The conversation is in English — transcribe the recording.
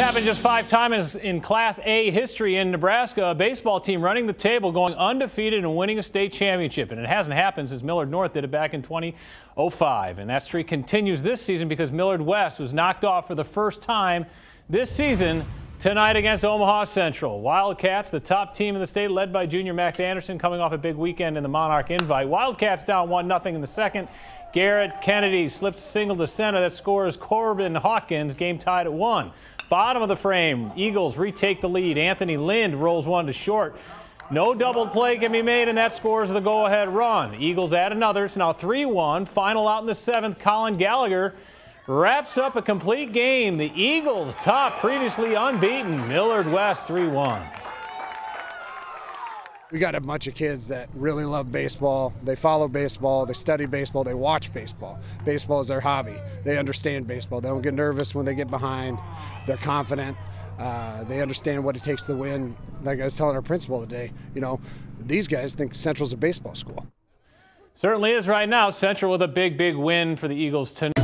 happened just five times in Class A history in Nebraska. A baseball team running the table, going undefeated and winning a state championship. And it hasn't happened since Millard North did it back in 2005. And that streak continues this season because Millard West was knocked off for the first time this season tonight against Omaha Central. Wildcats, the top team in the state, led by junior Max Anderson, coming off a big weekend in the Monarch Invite. Wildcats down 1 0 in the second. Garrett Kennedy slips single to center that scores Corbin Hawkins. Game tied at one. Bottom of the frame, Eagles retake the lead. Anthony Lind rolls one to short. No double play can be made, and that scores the go-ahead run. Eagles add another. It's now 3-1. Final out in the seventh. Colin Gallagher wraps up a complete game. The Eagles top previously unbeaten. Millard West 3-1 we got a bunch of kids that really love baseball. They follow baseball, they study baseball, they watch baseball. Baseball is their hobby. They understand baseball. They don't get nervous when they get behind. They're confident. Uh, they understand what it takes to win. Like I was telling our principal today, you know, these guys think Central's a baseball school. Certainly is right now. Central with a big, big win for the Eagles tonight.